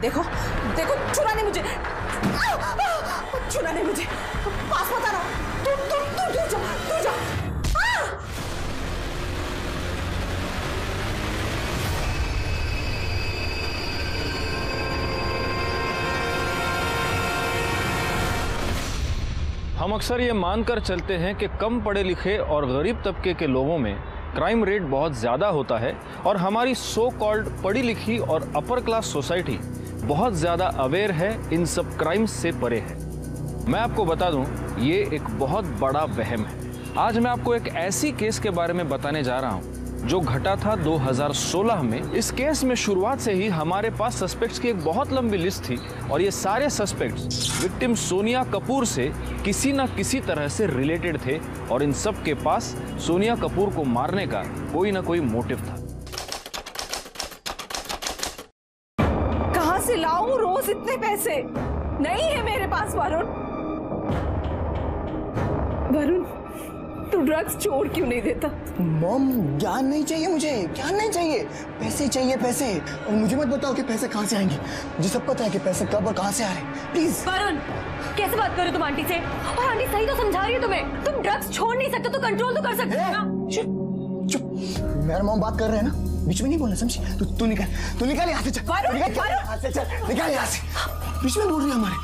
देखो देखो छुरा नहीं मुझे। छुरा नहीं मुझे। पास मत आना तू तू तू दूर जा दूर जा। हम अक्सर ये मानकर चलते हैं कि कम पढ़े लिखे और गरीब तबके के लोगों में क्राइम रेट बहुत ज़्यादा होता है और हमारी सो कॉल्ड पढ़ी लिखी और अपर क्लास सोसाइटी बहुत ज़्यादा अवेयर है, इन सब क्राइम्स से परे है। मैं आपको बता दूँ, ये एक बहुत बड़ा वहम है। आज मैं आपको एक ऐसी केस के बारे में बताने जा रहा हूँ, जो घटा था 2016 में। इस केस में शुरुआत से ही हमारे पास सस्पेक्ट्स की एक बहुत लंबी लिस्ट थी, और ये सारे सस्पेक्ट्स विक्टिम सोनिया कपूर से किसी न किसी तरह से रिलेटेड थे, और इन सब के पास सोनिया कपूर को मारने का कोई ना कोई मोटिव था। इतने पैसे? नहीं है मेरे पास वरुण। वरुण तू ड्रग्स छोड़ क्यों नहीं देता? मॉम ज्ञान नहीं चाहिए मुझे ज्ञान नहीं चाहिए। पैसे चाहिए पैसे। और मुझे मत बताओ कि पैसे कहाँ से आएँगे। मुझे सब पता है कि पैसे कब और कहाँ से आ रहे हैं। प्लीज़ वरुण कैसे बात कर रहे हो तुम आंटी से? और आंटी सही तो समझा रही है तुम्हें। तुम ड्रग्स छोड़ नहीं सकते तो कंट्रोल तो कर सकते हो ना? चुप चुप। मेरा मॉम बात कर रहे हैं ना? बीच में नहीं बोलना समझी? तू तू निकल तू निकल यहाँ से चल। निकल। यहाँ से चल निकल यहाँ से। बीच में बोल रही हमारे।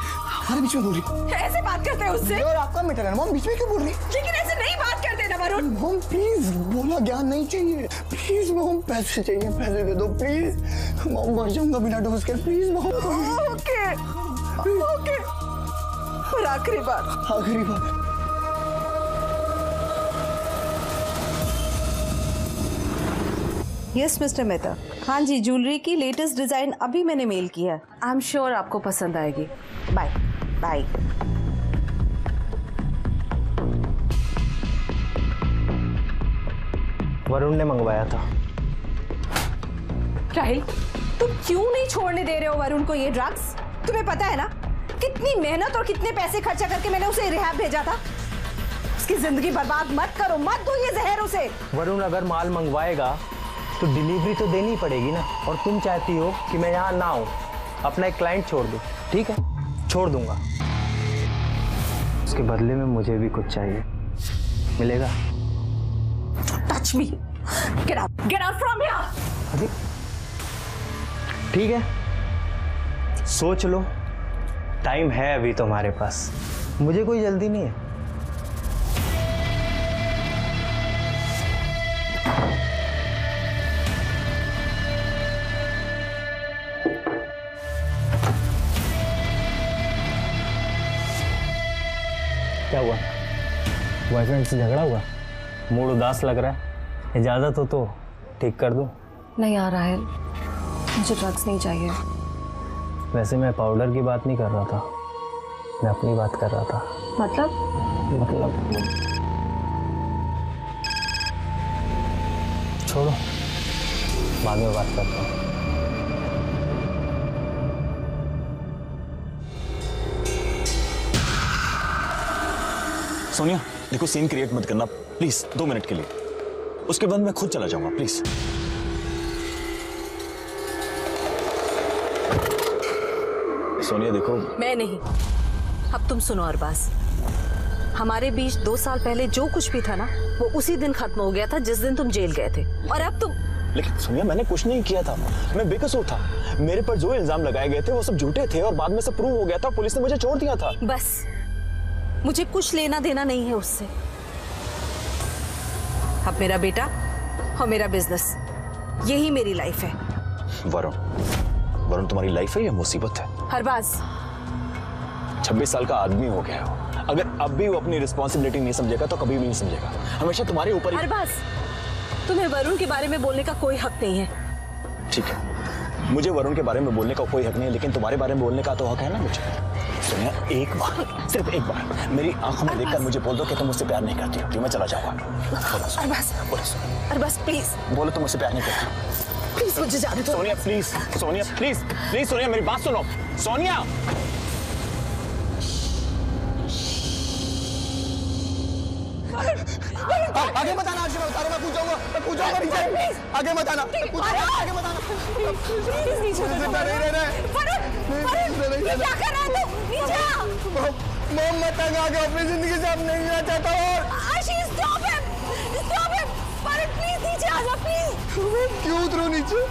हमारे बीच में बोल रही ऐसे बात करते हैं उससे। और आपका मैटर है मॉम बीच में क्यों बोल रही लेकिन ऐसे नहीं बात करते ना वरुण। मॉम प्लीज़ बोला ज्ञान नहीं चाहिए। प्लीज़ मॉम पैसे चाहिए पैसे दे दो प्लीज़ मॉम मर जाऊँगा बिना डोज के प्लीज़ मॉम। Okay okay. और आखिरी बार आखिरी बात। यस मिस्टर मेहता हाँ जी ज्वेलरी की लेटेस्ट डिज़ाइन अभी मैंने मेल की है। आई एम श्योर आपको पसंद आएगी। बाय बाय वरुण ने मंगवाया था। राहिल तुम क्यों नहीं छोड़ने दे रहे हो वरुण को ये ड्रग्स तुम्हें पता है ना? कितनी मेहनत और कितने पैसे खर्चा करके मैंने उसे रिहाब भेजा था। उसकी ज़िंदगी बर्बाद मत करो मत दो ये जहर उसे। वरुण अगर माल मंगवाएगा तो डिलीवरी तो देनी पड़ेगी ना। और तुम चाहती हो कि मैं यहाँ ना आऊँ अपना एक क्लाइंट छोड़ दूँ ठीक है? छोड़ दूँगा। उसके बदले में मुझे भी कुछ चाहिए। मिलेगा? Touch me get out get out from here अभी। ठीक है? सोच लो। टाइम है अभी तुम्हारे पास। मुझे कोई जल्दी नहीं है। बॉयफ्रेंड से झगड़ा हुआ? मूड उदास लग रहा है। इजाज़त हो तो ठीक कर दूँ। नहीं आ रहा है। मुझे ड्रग्स नहीं चाहिए। वैसे मैं पाउडर की बात नहीं कर रहा था। मैं अपनी बात कर रहा था। मतलब? मतलब छोड़ो। बाद में बात करता हूँ। सोनिया देखो सीन क्रिएट मत करना प्लीज़ दो मिनट के लिए। उसके बाद मैं खुद चला जाऊँगा प्लीज़ सोनिया देखो। मैं नहीं। अब तुम सुनो अरबाज। हमारे बीच दो साल पहले जो कुछ भी था ना वो उसी दिन खत्म हो गया था जिस दिन तुम जेल गए थे। और अब तुम लेकिन सोनिया मैंने कुछ नहीं किया था। मैं बेकसूर था। मेरे पर जो इल्ज़ाम लगाए गए थे वो सब झूठे थे और बाद में सब प्रूव हो गया था। पुलिस ने मुझे छोड़ दिया था। बस। मुझे कुछ लेना देना नहीं है उससे। अब मेरा बेटा और मेरा बिज़नेस यही मेरी लाइफ है। वरुण वरुण तुम्हारी लाइफ है या मुसीबत है? हरबाज। 26 साल का आदमी हो गया हो अगर अब भी वो अपनी रिस्पॉन्सिबिलिटी नहीं समझेगा तो कभी भी नहीं समझेगा। हमेशा तुम्हारे ऊपर ही अरबाज तुम्हें वरुण के बारे में बोलने का कोई हक नहीं है। ठीक है। मुझे वरुण के बारे में बोलने का कोई हक नहीं है लेकिन तुम्हारे बारे में बोलने का तो हक है ना मुझे? सोनिया एक बार सिर्फ़ एक बार। मेरी आँखों में देखकर मुझे बोल दो कि तुम मुझसे प्यार नहीं करती हो। मैं चला जाऊँगा। बोलो अरबाज बोलो अरबाज प्लीज़ बोलो तुम मुझसे प्यार नहीं करती प्लीज़ मुझे जाने दो। Sonia please Sonia please please Sonia मेरी बात सुनो। सोनिया! आगे मत आना अर्शी मैं बता मैं पूछ जाऊँगा मैं पूछ। जाऊँगा नीचे आगे मत आना मैं पूछ जाऊँगा, आगे मत आना। प्लीज़ नीचे नहीं रहना है। है तू मॉम मैं तंग अपनी ज़िंदगी से अब नहीं जीना चाहता और Ashish stop him stop him Varun please नीचे आ जा प्लीज़ क्यों उतरूं नीचे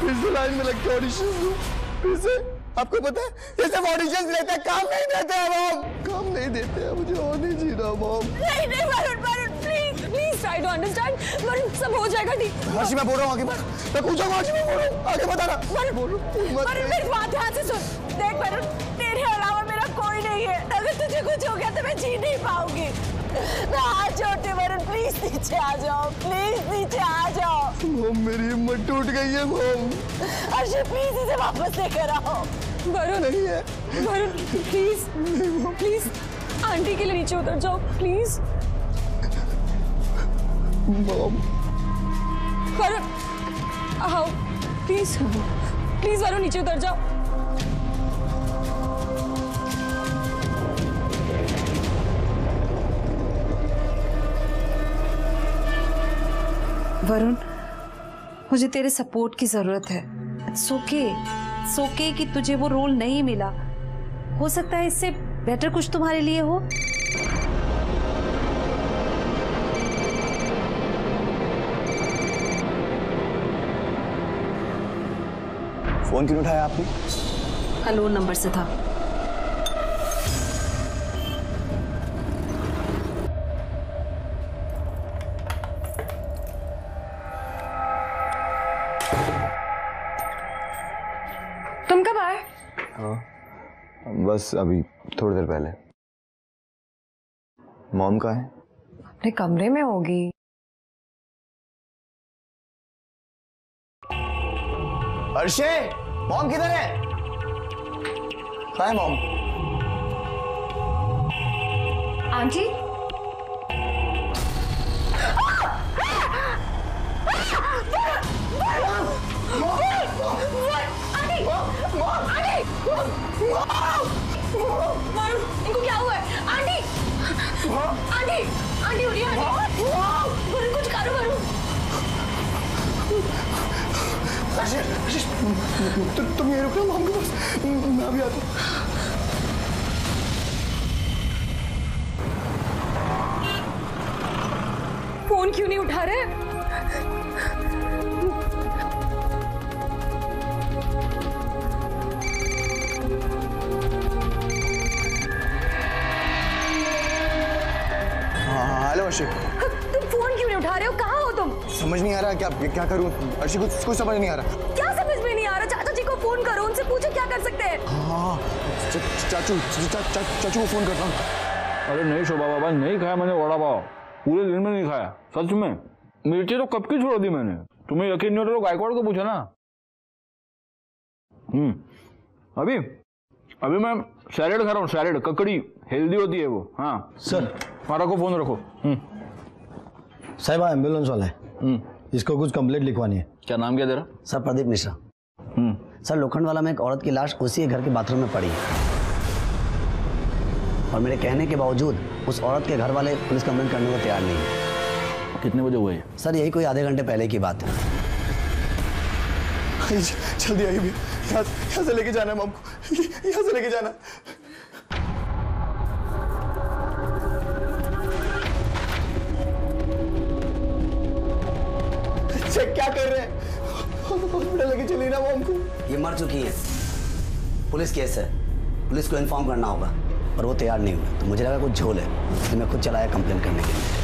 फिर से लाइन में लग के ऑडिशन दूँ फिर से आपको पता है ये सब ऑडिशन लेते हैं काम नहीं देते हैं मॉम काम नहीं देते हैं मुझे और नहीं जीना मॉम नहीं नहीं Varun try to understand Varun सब हो जाएगा ठीक। हर्षी मैं बोल रहा हूँ आगे बढ़। मैं पूछा हर्षी मैं बोल रहा हूँ। आगे बता रहा। वरुण बोल। हूँ वरुण मेरी बात ध्यान से सुन। देख वरुण तेरे अलावा मेरा कोई नहीं है। अगर तुझे कुछ हो गया तो मैं जी नहीं पाऊँगी। मैं हाथ जोड़ती वरुण प्लीज़ नीचे आ जाओ। प्लीज़ नीचे आ जाओ। मॉम मेरी हिम्मत टूट गई है मॉम अर्षद प्लीज़ इसे वापस लेकर आओ। वरुण नहीं है। वरुण प्लीज़ प्लीज़ आंटी के लिए नीचे उतर जाओ। प्लीज़ वरुण आओ प्लीज़ प्लीज़ नीचे उतर जाओ। वरुण, मुझे तेरे सपोर्ट की ज़रूरत है। सोके सोके कि तुझे वो रोल नहीं मिला। हो सकता है इससे बेटर कुछ तुम्हारे लिए हो। फ़ोन क्यों उठाया आपने? अलोन नंबर से था। तुम कब आए? हाँ बस अभी थोड़ी देर पहले। मॉम का है? अपने कमरे में होगी। अर्शे मॉम किधर है? कहाँ है मॉम। आंटी? इनको क्या हुआ है? आंटी! आंटी! आंटी वरुण कुछ करो वरुण। तुम पास मैं अभी आता हूँ फ़ोन क्यों नहीं उठा रहे? हाँ हाँ हेलो अर्शे तुम फ़ोन क्यों नहीं उठा रहे हो? कहाँ हो समझ नहीं आ रहा क्या क्या करूँ? अर्शे कुछ कुछ समझ नहीं आ रहा। क्या समझ में नहीं आ रहा? चाचा जी को फ़ोन करो उनसे पूछो क्या कर सकते हैं। हाँ। चाचू चाचू को फ़ोन करता हूँ। अरे नहीं शोभा बाबा नहीं खाया मैंने वड़ा पाव। पूरे दिन में नहीं खाया सच में। मिर्ची तो कब की छोड़ दी मैंने? तुम्हें यकीन नहीं होता तो गायकवाड़ को पूछा ना। हम्म। अभी अभी मैं सैलेड खा रहा हूँ सैलेड ककड़ी हेल्दी होती है वो। हाँ। सर मारा को फ़ोन रखो। हम्म। साहिबा एंबुलेंस वाला। है इसको कुछ कंप्लेंट लिखवानी है। क्या नाम क्या तेरा? सर प्रदीप मिश्रा। हम्म। सर लोखंड वाला में एक औरत की लाश उसी घर के बाथरूम में पड़ी। है और मेरे कहने के बावजूद उस औरत के घर वाले पुलिस कंप्लेंट करने को तैयार नहीं है। कितने बजे हुए ये? सर यही कोई आधे घंटे पहले की बात है। जल्दी आइए भैया। यहाँ यहाँ से लेके जाना है मॉम। को यहाँ से लेके जाना। चेक क्या कर रहे हैं? लेके चली ना वो हमको ये मर चुकी है। पुलिस केस है। पुलिस को इन्फॉर्म करना होगा और वो तैयार नहीं हुए। तो मुझे लगा कुछ झोल है तो मैं खुद चलाया कंप्लेन करने के लिए।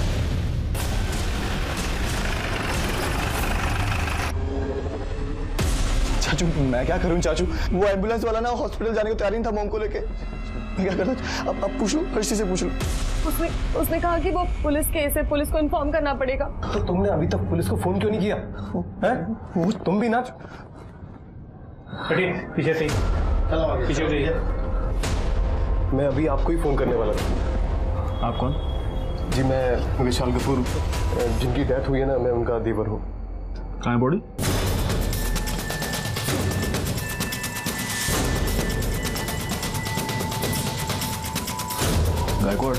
चाचू मैं क्या करूँ चाचू? वो एंबुलेंस वाला ना हॉस्पिटल जाने को तैयार नहीं था मॉम को लेके। मैं क्या करता अब अब पूछ लो हर्षी से पूछ लो। उसने उसने कहा कि वो पुलिस केस है पुलिस को इन्फॉर्म करना पड़ेगा। तो तुमने अभी तक पुलिस को फ़ोन क्यों नहीं किया? हैं? वो तुम भी हटिए पीछे से। पीछे से मैं अभी आपको ही फ़ोन करने वाला था आप कौन? जी मैं विशाल कपूर। जिनकी डेथ हुई है ना मैं उनका देवर हूँ। कहाँ बॉडी? Backward.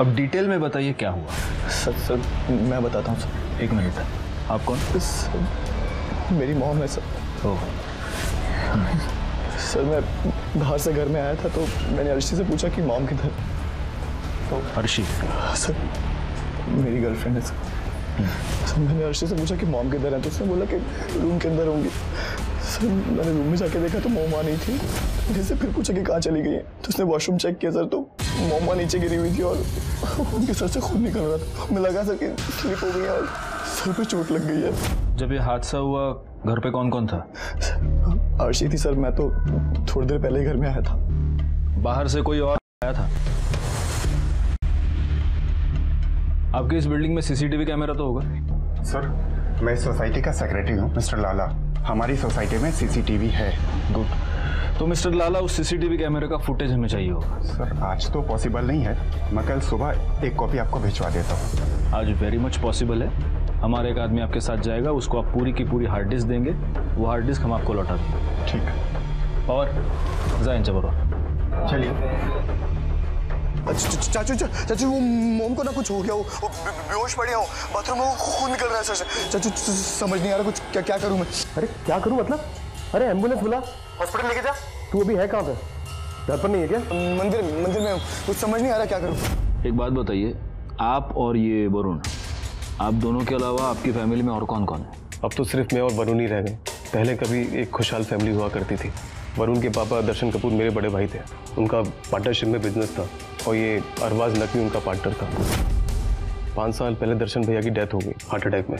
अब डिटेल में बताइए क्या हुआ? सर सर मैं बताता हूँ सर। एक मिनट आप कौन? सर, मेरी मॉम है सर। ओ सर मैं बाहर से घर में आया था तो मैंने अर्शी से पूछा कि मॉम किधर अर्शी सर मेरी गर्लफ्रेंड है सर। सर मैंने अर्शी से पूछा कि मॉम किधर है तो उसने बोला कि रूम के अंदर होंगी। सर मैंने रूम में जाके देखा तो मोमा नहीं थी। जैसे फिर पूछा कि कहाँ चली गई है तो उसने वॉशरूम चेक किया सर तो मोमा नीचे गिरी हुई थी और उनके सर से खून निकल रहा था। हमें लगा सर कि स्लिप हो गई और सर पे चोट लग गई है। जब ये हादसा हुआ घर पे कौन कौन था अर्शी थी सर मैं तो थोड़ी देर पहले ही घर में आया था। बाहर से कोई और आया था? आपकी इस बिल्डिंग में सीसीटीवी कैमरा तो होगा। सर मैं इस सोसाइटी का सेक्रेटरी हूँ मिस्टर लाला। हमारी सोसाइटी में सीसीटीवी है। गुड। तो मिस्टर लाला उस सीसीटीवी कैमरे का फुटेज हमें चाहिए होगा। सर आज तो पॉसिबल नहीं है। मैं कल सुबह एक कॉपी आपको भिजवा देता हूँ। आज वेरी मच पॉसिबल है। हमारे एक आदमी आपके साथ जाएगा उसको आप पूरी की पूरी हार्ड डिस्क देंगे। वो हार्ड डिस्क हम आपको लौटा देंगे। ठीक। है और जाइन चबरो चलिए। चाचू चाचू वो मोम को ना कुछ हो गया वो बेहोश पड़े हो बाथरूम में वो खून निकल रहा है सर चाचू समझ नहीं आ रहा कुछ क्या क्या करूँ मैं अरे क्या करूँ मतलब अरे एंबुलेंस बुला हॉस्पिटल लेके जा तू अभी है कहाँ पे घर पर नहीं है क्या मंदिर मंदिर में कुछ समझ नहीं आ रहा क्या करूँ एक बात बताइए आप और ये वरुण आप दोनों के अलावा आपकी फैमिली में और कौन कौन है? अब तो सिर्फ़ मैं और वरुण ही रह गए। पहले कभी एक खुशहाल फैमिली हुआ करती थी। वरुण के पापा दर्शन कपूर मेरे बड़े भाई थे। उनका पार्टनरशिप में बिज़नेस था। और ये अरबाज नकवी उनका पार्टनर था। पाँच साल पहले दर्शन भैया की डेथ हो गई हार्ट अटैक में।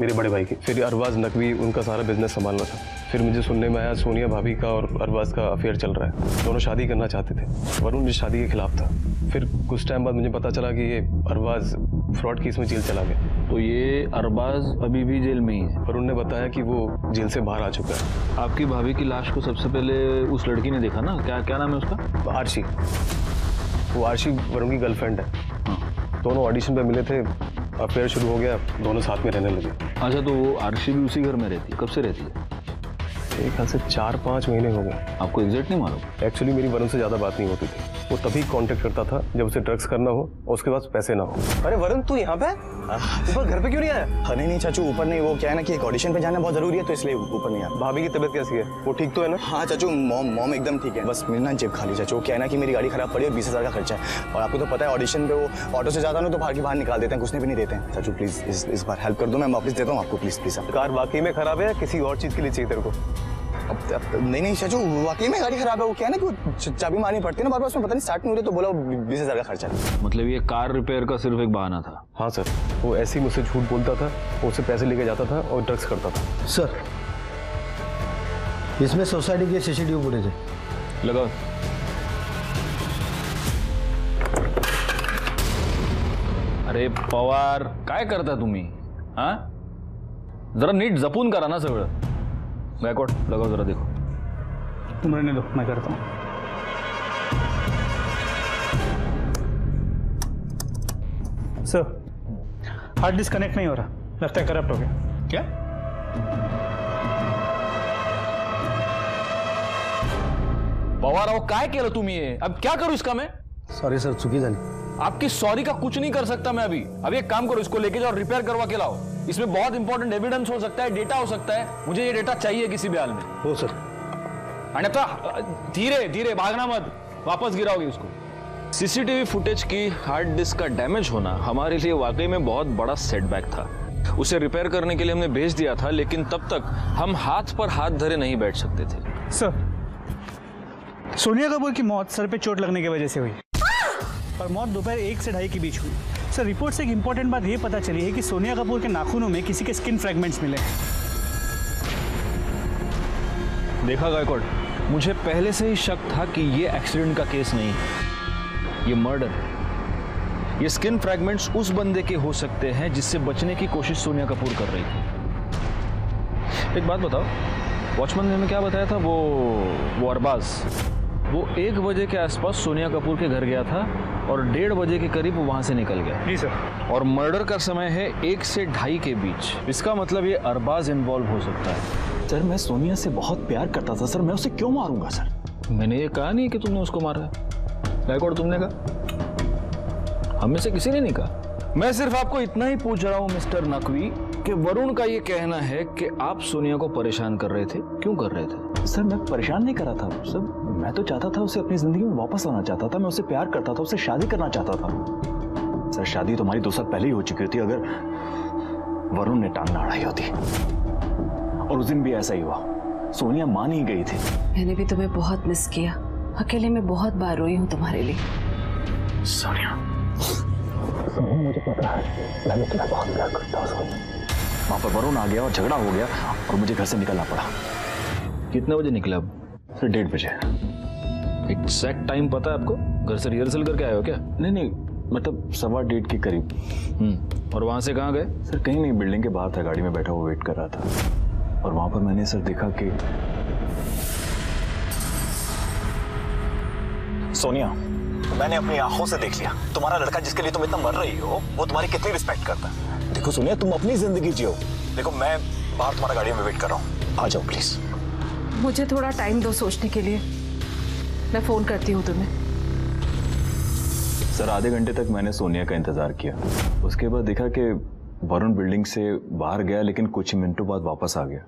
मेरे बड़े भाई की। फिर अरबाज नकवी उनका सारा बिज़नेस संभालना था। फिर मुझे सुनने में आया सोनिया भाभी का और अरबाज का अफेयर चल रहा है। दोनों शादी करना चाहते थे वरुण इस शादी के खिलाफ था। फिर कुछ टाइम बाद मुझे पता चला कि ये अरबाज फ्रॉड केस में जेल चला गया। तो ये अरबाज अभी भी जेल में ही है? वरुण ने बताया कि वो जेल से बाहर आ चुका है। आपकी भाभी की लाश को सबसे पहले उस लड़की ने देखा ना? क्या क्या नाम है उसका? आरशी वो आरशी वरुण की गर्लफ्रेंड है। दोनों ऑडिशन पे मिले थे अफेयर शुरू हो गया, दोनों साथ में रहने लगे। अच्छा तो वो आरशी भी उसी घर में रहती है? कब से रहती है? एक ख्याल से चार पाँच महीने हो गए। आपको एग्जैक्ट नहीं मालूम? एक्चुअली मेरी वरुण से ज़्यादा बात नहीं होती थी। वो तभी कांटेक्ट करता था जब उसे ड्रग्स करना हो और उसके पास पैसे ना हो। अरे वरुण तू यहाँ पे? ऊपर घर पे क्यों नहीं आया? हाँ नहीं नहीं चाचू ऊपर नहीं। वो क्या है ना कि एक ऑडिशन पे जाना बहुत ज़रूरी है तो इसलिए ऊपर नहीं आया। भाभी की तबीयत कैसी है? वो ठीक तो है ना? हाँ चाचू मॉम मॉम एकदम ठीक है। बस मेरी ना जेब खाली चाचू। क्या है ना कि मेरी गाड़ी खराब पड़ी है बीस हज़ार का खर्चा है। और आपको तो पता है ऑडिशन पे वो ऑटो से जाता ना तो बाहर की बाहर निकाल देते हैं घुसने भी नहीं देते हैं। चाचू प्लीज़ इस, इस बार हेल्प कर दो मैं वापस देता हूँ आपको प्लीज़ प्लीज़ कार वाकई में खराब है किसी और चीज़ के लिए चाहिए तेरे को? अब, अब नहीं नहीं चाचू वाकई में गाड़ी खराब है वो क्या ना कि चाबी मारनी पड़ती है ना बार बार उसमें पता नहीं स्टार्ट नहीं हो रही तो बोला बीस हज़ार का खर्चा मतलब ये कार रिपेयर का सिर्फ़ एक बहाना था। हाँ सर वो ऐसे ही मुझसे झूठ बोलता था उससे पैसे लेके जाता था और ड्रग्स करता था। सर इसमें सोसाइटी की सीसीटीवी फुटेज है। लगाओ। अरे पवार काय करता तुम्ही हा? जरा नीट जपून करा ना सगळं। गायकवाड लगाओ जरा देखो। तुम रहने दो मैं करता हूँ। सर हार्ड डिस्क कनेक्ट नहीं हो रहा। लगता है करप्ट हो गया। क्या? पवार अहो काय केलं तुम्ही अब क्या करू इसका मैं? सॉरी सर चुकी झाली आपकी सॉरी का कुछ नहीं कर सकता मैं अभी। अभी एक काम करो इसको लेके जाओ रिपेयर करवा के लाओ। इसमें बहुत इंपॉर्टेंट एविडेंस हो सकता है डेटा हो सकता है। मुझे ये डेटा चाहिए किसी भी हाल में। हो सर। आता धीरे धीरे भागना मत। वापस गिराओगे उसको। सीसीटीवी फुटेज की हार्ड डिस्क का डैमेज होना हमारे लिए वाकई में बहुत बड़ा सेटबैक था। उसे रिपेयर करने के लिए हमने भेज दिया था लेकिन तब तक हम हाथ पर हाथ धरे नहीं बैठ सकते थे। सर सोनिया कपूर की मौत सर पे चोट लगने की वजह से हुई। और मौत दोपहर एक से ढाई के बीच हुई। सर, रिपोर्ट से एक इंपॉर्टेंट बात यह पता चली है कि सोनिया कपूर के नाखूनों में किसी के स्किन फ्रैगमेंट्स मिले। देखा गायकवाड मुझे पहले से ही शक था कि ये एक्सीडेंट का केस नहीं ये मर्डर ये स्किन फ्रैगमेंट्स उस बंदे के हो सकते हैं जिससे बचने की कोशिश सोनिया कपूर कर रही थी। एक बात बताओ वॉचमैन ने हमें क्या बताया था? वो वो अरबाज। वो एक बजे के आसपास सोनिया कपूर के घर गया था और डेढ़ बजे के करीब वो वहाँ से निकल गया। जी सर। और मर्डर का समय है एक से ढाई के बीच। इसका मतलब ये अरबाज इन्वॉल्व हो सकता है। सर मैं सोनिया से बहुत प्यार करता था। सर मैं उसे क्यों मारूँगा सर? मैंने ये कहा नहीं कि तुमने उसको मारा। है गायकवाड़ तुमने कहा? हम में से किसी ने नहीं कहा। मैं सिर्फ़ आपको इतना ही पूछ रहा हूँ मिस्टर नकवी कि वरुण का ये कहना है कि आप सोनिया को परेशान कर रहे थे। क्यों कर रहे थे? सर मैं परेशान नहीं कर रहा था। सर मैं तो चाहता था उसे अपनी ज़िंदगी में वापस लाना चाहता था मैं उसे प्यार करता था उसे शादी करना चाहता था। सर शादी तो हमारी दो साल पहले ही हो चुकी होती अगर वरुण ने टांग ना अड़ाई होती। और उस दिन भी ऐसा ही हुआ। सोनिया मान ही गई थी। मैंने भी तुम्हें बहुत मिस किया। अकेले में बहुत बार रोई हूँ तुम्हारे लिए। सोनिया। मुझे पता है। मैं तुम्हें बहुत प्यार करता हूँ वहाँ पर वरुण आ गया और झगड़ा हो गया और मुझे घर से निकलना पड़ा। कितने बजे निकले अब? सर डेढ़ बजे एग्जैक्ट टाइम पता है आपको? घर से रिहर्सल करके आए हो क्या? नहीं नहीं मतलब सवा डेढ़ के करीब। हम्म और वहाँ से कहाँ गए? सर कहीं नहीं बिल्डिंग के बाहर था गाड़ी में बैठा हुआ वेट कर रहा था। और वहाँ पर मैंने सर देखा कि सोनिया मैंने अपनी आँखों से देख लिया। तुम्हारा लड़का जिसके लिए तुम इतना मर रही हो वो तुम्हारी कितनी रिस्पेक्ट करता है? देखो सोनिया तुम अपनी ज़िंदगी जियो। देखो मैं बाहर तुम्हारा गाड़ी में वेट कर रहा हूँ। आ जाओ प्लीज़ मुझे थोड़ा टाइम दो सोचने के लिए। मैं फ़ोन करती हूँ तुम्हें। सर, आधे घंटे तक मैंने सोनिया का इंतज़ार किया। उसके बाद देखा कि वरुण बिल्डिंग से बाहर गया, लेकिन कुछ मिनटों बाद वापस आ गया।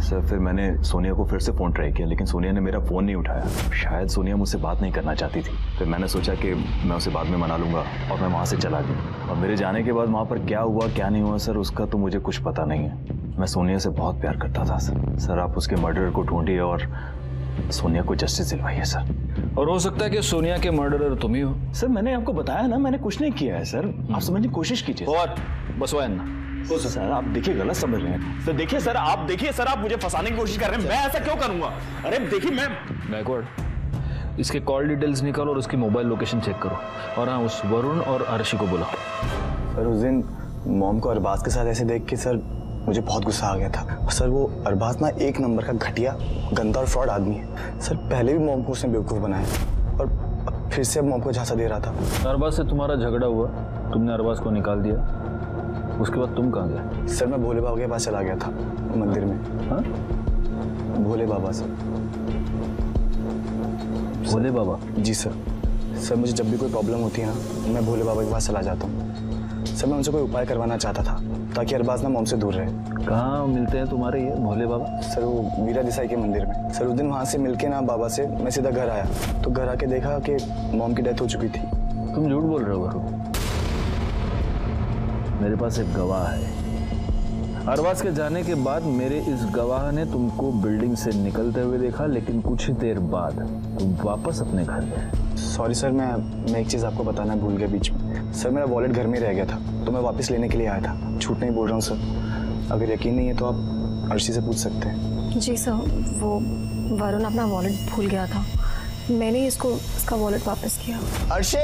सर फिर मैंने सोनिया को फिर से फ़ोन ट्राई किया लेकिन सोनिया ने मेरा फ़ोन नहीं उठाया। शायद सोनिया मुझसे बात नहीं करना चाहती थी। फिर मैंने सोचा कि मैं उसे बाद में मना लूँगा और मैं वहाँ से चला गया। और मेरे जाने के बाद वहाँ पर क्या हुआ क्या नहीं हुआ सर उसका तो मुझे कुछ पता नहीं है। मैं सोनिया से बहुत प्यार करता था सर। सर आप उसके मर्डर को ढूंढिए और सोनिया को जस्टिस दिलवाइए सर। और हो सकता है कि सोनिया के मर्डरर तुम ही हो। सर मैंने आपको बताया ना मैंने कुछ नहीं किया है सर। आप समझने की कोशिश कीजिए। और बस वो तो सर आप देखिए गलत समझ रहे हैं। सर देखिए सर आप देखिए सर आप मुझे फंसाने की कोशिश कर रहे हैं। मैं ऐसा क्यों करूँगा? अरे देखिए मैं बैकवर्ड इसके कॉल डिटेल्स निकालो और उसकी मोबाइल लोकेशन चेक करो। और हाँ उस वरुण और अर्शी को बुलाओ। सर उस दिन मॉम को अरबाज के साथ ऐसे देख के सर मुझे बहुत गुस्सा आ गया था। सर वो अरबाज ना एक नंबर का घटिया गंदा और फ्रॉड आदमी है। सर पहले भी मोम को उसने बेवकूफ़ बनाया और फिर से अब मोम को झांसा दे रहा था। अरबाज से तुम्हारा झगड़ा हुआ। तुमने अरबाज को निकाल दिया। उसके बाद तुम कहाँ गए? सर मैं भोले बाबा के पास चला गया था मंदिर में। हाँ? भोले बाबा से। भोले बाबा? जी सर। सर मुझे जब भी कोई प्रॉब्लम होती है ना मैं भोले बाबा के पास चला जाता हूँ। सर मैं उनसे कोई उपाय करवाना चाहता था ताकि अरबाज ना मोम से दूर रहे। कहाँ मिलते हैं तुम्हारे ये भोले बाबा? सर वो वीरा देसाई के मंदिर में। सर उस दिन वहाँ से मिलके ना बाबा से मैं सीधा घर आया। तो घर आके देखा कि मोम की डेथ हो चुकी थी। तुम झूठ बोल रहे हो मेरे पास एक गवाह है। अरबाज के जाने के बाद मेरे इस गवाह ने तुमको बिल्डिंग से निकलते हुए देखा लेकिन कुछ ही देर बाद तुम वापस अपने घर गए। सॉरी सर मैं मैं एक चीज़ आपको बताना भूल गया बीच में। सर मेरा वॉलेट घर में रह गया था तो मैं वापस लेने के लिए आया था। छूट नहीं बोल रहा हूँ सर अगर यकीन नहीं है तो आप अर्शी से पूछ सकते हैं। जी सर वो वरुण अपना वॉलेट भूल गया था। मैंने इसको इसका वॉलेट वापस किया। अर्शे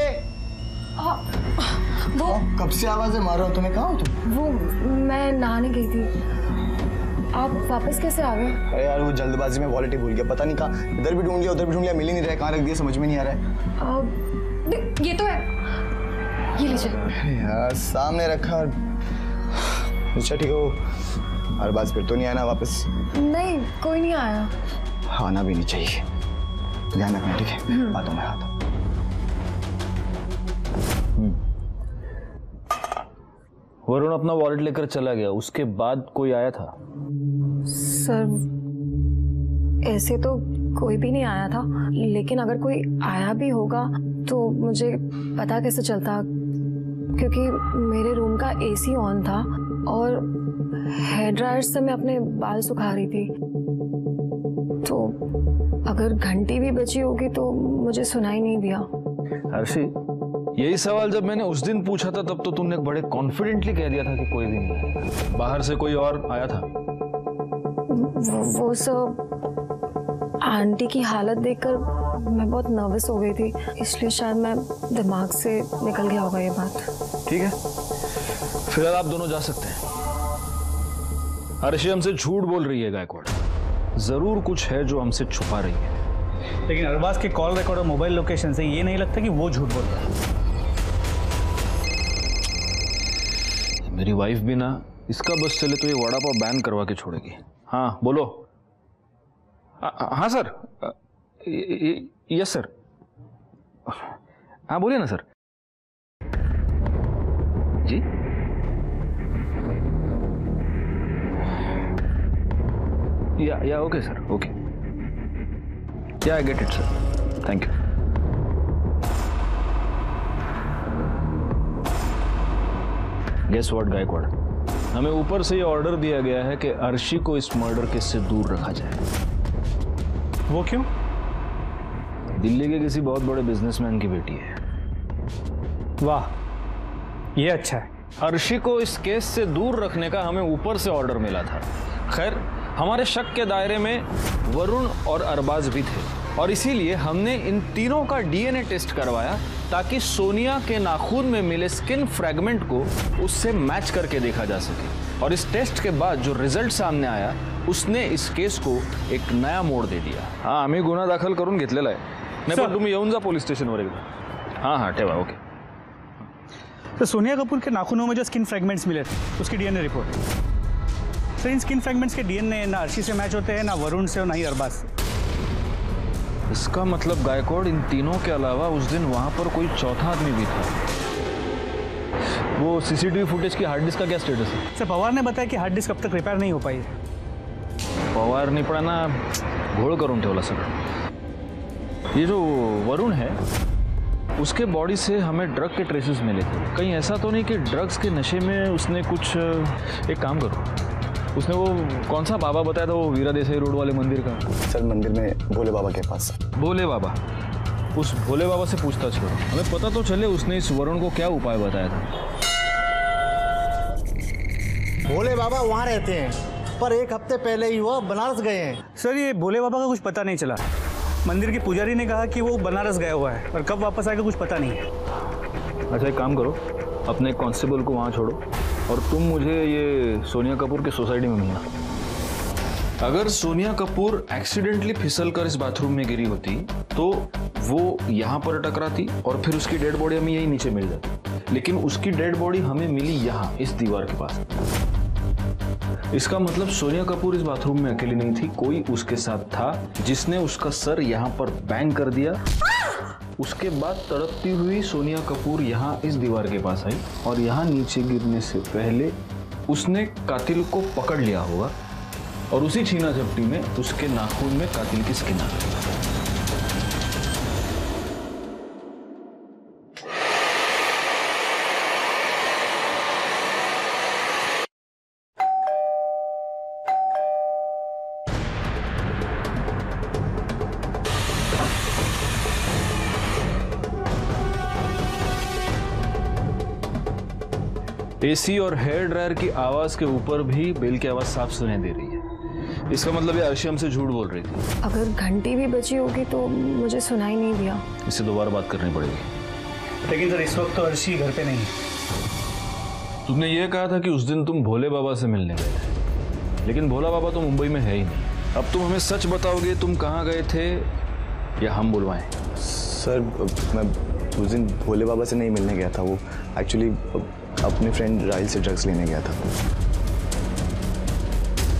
वो कब से आवाज़ें मार रहा हो? तुम्हें कहा तुम? वो मैं नहाने गई थी। आप वापस कैसे आ गए? अरे यार वो जल्दबाजी में वॉलेट ही भूल गया। पता नहीं कहाँ इधर भी ढूंढ लिया उधर भी ढूंढ लिया मिल ही नहीं रहा कहाँ रख दिया समझ में नहीं आ रहा है। आ, ये तो है। ये लीजिए। अरे यार सामने रखा अच्छा ठीक हो हर बात फिर तो नहीं आना वापस? नहीं कोई नहीं आया। आना भी नहीं चाहिए। ध्यान रखना ठीक है? बातों में हाथ वरुण अपना वॉलेट लेकर चला गया। उसके बाद कोई आया था? सर ऐसे तो कोई भी नहीं आया था। लेकिन अगर कोई आया भी होगा तो मुझे पता कैसे चलता? क्योंकि मेरे रूम का एसी ऑन था और हेयर ड्रायर से मैं अपने बाल सुखा रही थी। तो अगर घंटी भी बची होगी तो मुझे सुनाई नहीं दिया। हर्षी यही सवाल जब मैंने उस दिन पूछा था तब तो तुमने बड़े कॉन्फिडेंटली कह दिया था कि कोई भी नहीं आया बाहर से कोई और आया था? वो, वो सब आंटी की हालत देखकर मैं बहुत नर्वस हो गई थी इसलिए शायद मैं दिमाग से निकल गया होगा ये बात। ठीक है। फ़िलहाल आप दोनों जा सकते हैं। अर्शी हमसे झूठ बोल रही है गायकवाड़। ज़रूर कुछ है जो हमसे छुपा रही है। लेकिन अरबाज के कॉल रिकॉर्ड और मोबाइल लोकेशन से ये नहीं लगता कि वो झूठ बोल रहा है। मेरी वाइफ भी ना इसका बस चले तो ये वड़ा पाव बैन करवा के छोड़ेगी। हाँ बोलो। हाँ सर। यस सर हाँ बोलिए ना, सर। जी? या या okay sir okay yeah I get it sir thank you guess what Gaikwad हमें ऊपर से ये ऑर्डर दिया गया है कि अर्शी को इस मर्डर केस से दूर रखा जाए। वो क्यों? दिल्ली के किसी बहुत बड़े बिजनेसमैन की बेटी है। वाह ये अच्छा है। अर्शी को इस केस से दूर रखने का हमें ऊपर से ऑर्डर मिला था। खैर हमारे शक के दायरे में वरुण और अरबाज भी थे। और इसीलिए हमने इन तीनों का डीएनए टेस्ट करवाया ताकि सोनिया के नाखून में मिले स्किन फ्रैगमेंट को उससे मैच करके देखा जा सके। और इस टेस्ट के बाद जो रिज़ल्ट सामने आया उसने इस केस को एक नया मोड़ दे दिया। हाँ आम्ही गुन्हा दाखल करून घेतलेला आहे। नाही पण तुम्ही येऊन जा पोलीस स्टेशनवर एकदा. हाँ हाँ ठेवा ओके. तो सोनिया कपूर के नाखूनों में जो स्किन फ्रैगमेंट्स मिले थे उसकी डीएनए रिपोर्ट सर इन स्किन फ्रैगमेंट्स के डीएनए ना अर्शी से मैच होते हैं ना वरुण से और ना ही अरबाज से। इसका मतलब गायकवाड़ इन तीनों के अलावा उस दिन वहाँ पर कोई चौथा आदमी भी था। वो सीसीटीवी फुटेज की हार्ड डिस्क का क्या स्टेटस है? सर पवार ने बताया कि हार्ड डिस्क अब तक रिपेयर नहीं हो पाई। है पवार निपडाना घोळ करून ठेवला सगळं ये जो वरुण है उसके बॉडी से हमें ड्रग के ट्रेसेस मिले थे। कहीं ऐसा तो नहीं कि ड्रग्स के नशे में उसने कुछ एक काम करो। उसने वो कौन सा बाबा बताया था वो वीरा देसाई रोड वाले मंदिर का? सर मंदिर में भोले बाबा के पास भोले बाबा? उस भोले बाबा से पूछताछ करो। हमें पता तो चले उसने इस वरुण को क्या उपाय बताया था। भोले बाबा वहाँ रहते हैं पर एक हफ़्ते पहले ही वो बनारस गए हैं। सर ये भोले बाबा का कुछ पता नहीं चला। मंदिर के पुजारी ने कहा कि वो बनारस गया हुआ है और कब वापस आएगा कुछ पता नहीं। है अच्छा एक काम करो अपने कांस्टेबल को वहाँ छोड़ो। और तुम मुझे ये सोनिया कपूर के सोसाइटी में मिलना। अगर सोनिया कपूर एक्सीडेंटली फिसल कर इस बाथरूम में गिरी होती तो वो यहाँ पर टकराती और फिर उसकी डेड बॉडी हमें यही नीचे मिल जाती। लेकिन उसकी डेड बॉडी हमें मिली यहाँ, इस दीवार के पास। इसका मतलब सोनिया कपूर इस बाथरूम में अकेली नहीं थी, कोई उसके साथ था जिसने उसका सर यहाँ पर बैंग कर दिया। उसके बाद तड़पती हुई सोनिया कपूर यहाँ इस दीवार के पास आई और यहाँ नीचे गिरने से पहले उसने कातिल को पकड़ लिया होगा और उसी छीना झपटी में उसके नाखून में कातिल की स्किन आ गई। एसी और हेयर ड्रायर की आवाज़ के ऊपर भी बेल की आवाज़ साफ़ सुनाई दे रही है। इसका मतलब ये अर्शी हमसे झूठ बोल रही थी। अगर घंटी भी बची होगी तो मुझे सुनाई नहीं दिया। इससे दोबारा बात करनी पड़ेगी। लेकिन सर इस वक्त तो अर्शी घर पे नहीं है। तुमने ये कहा था कि उस दिन तुम भोले बाबा से मिलने गए थे। लेकिन भोला बाबा तो मुंबई में है ही नहीं। अब तुम हमें सच बताओगे तुम कहाँ गए थे या हम बुलवाएँ? सर मैं उस दिन भोले बाबा से नहीं मिलने गया था वो एक्चुअली अपने फ्रेंड राहिल से ड्रग्स लेने गया था।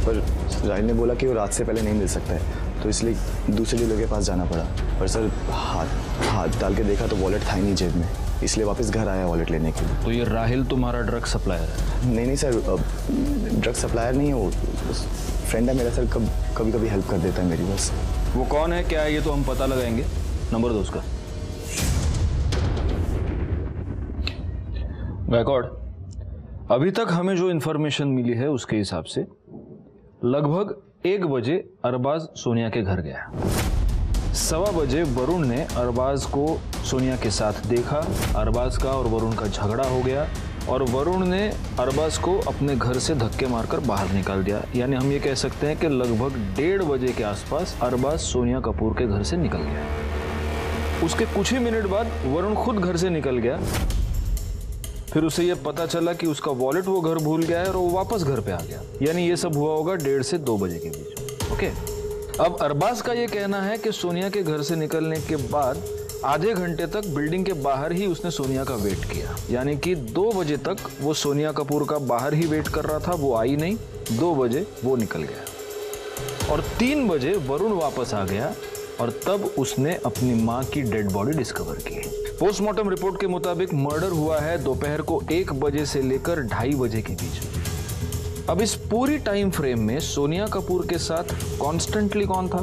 पर राहिल ने बोला कि वो रात से पहले नहीं मिल सकता है तो इसलिए दूसरे डीलर के पास जाना पड़ा। पर सर हाथ हाथ डाल के देखा तो वॉलेट था ही नहीं जेब में इसलिए वापस घर आया वॉलेट लेने के लिए। तो ये राहिल तुम्हारा ड्रग सप्लायर है? नहीं नहीं सर ड्रग सप्लायर नहीं है वो फ्रेंड है मेरा सर कब कभी कभी हेल्प कर देता है मेरी बस। वो कौन है? क्या है ये तो हम पता लगाएँगे? नंबर दो उसका। गायकवाड़ अभी तक हमें जो इन्फॉर्मेशन मिली है उसके हिसाब से, लगभग एक बजे अरबाज सोनिया के घर गया। सवा बजे वरुण ने अरबाज को सोनिया के साथ देखा, अरबाज का और वरुण का झगड़ा हो गया और वरुण ने अरबाज को अपने घर से धक्के मारकर बाहर निकाल दिया। यानी हम ये कह सकते हैं कि लगभग डेढ़ बजे के आसपास अरबाज सोनिया कपूर के घर से निकल गया। उसके कुछ ही मिनट बाद वरुण खुद घर से निकल गया। फिर उसे यह पता चला कि उसका वॉलेट वो घर भूल गया है और वो वापस घर पे आ गया। यानी ये सब हुआ होगा डेढ़ से दो बजे के बीच ओके? अब अरबाज का ये कहना है कि सोनिया के घर से निकलने के बाद आधे घंटे तक बिल्डिंग के बाहर ही उसने सोनिया का वेट किया। यानी कि दो बजे तक वो सोनिया कपूर का बाहर ही वेट कर रहा था, वो आई नहीं। दो बजे वो निकल गया। और तीन बजे वरुण वापस आ गया और तब उसने अपनी माँ की डेड बॉडी डिस्कवर की। पोस्टमार्टम रिपोर्ट के मुताबिक मर्डर हुआ है दोपहर को एक बजे से लेकर ढाई बजे के बीच। अब इस पूरी टाइम फ्रेम में सोनिया कपूर के साथ कॉन्स्टेंटली कौन था?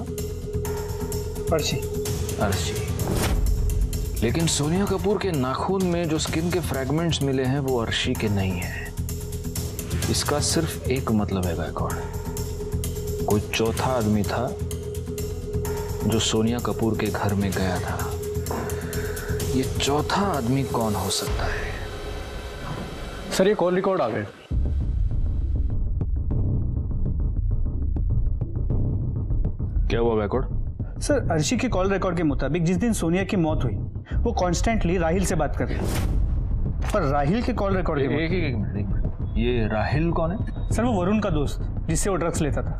अर्शी। अर्शी। लेकिन सोनिया कपूर के नाखून में जो स्किन के फ्रैगमेंट्स मिले हैं वो अर्शी के नहीं है। इसका सिर्फ़ एक मतलब है गायकवाड़ कोई चौथा आदमी था जो सोनिया कपूर के घर में गया था। ये चौथा आदमी कौन हो सकता है? सर ये कॉल रिकॉर्ड आ गए। क्या हुआ गायकवाड़ सर अर्शी के कॉल रिकॉर्ड के मुताबिक जिस दिन सोनिया की मौत हुई वो कॉन्स्टेंटली राहिल से बात कर रही पर राहिल के कॉल रिकॉर्ड के एक एक एक एक मिनट। ये राहिल कौन है? सर वो वरुण का दोस्त जिससे वो ड्रग्स लेता था।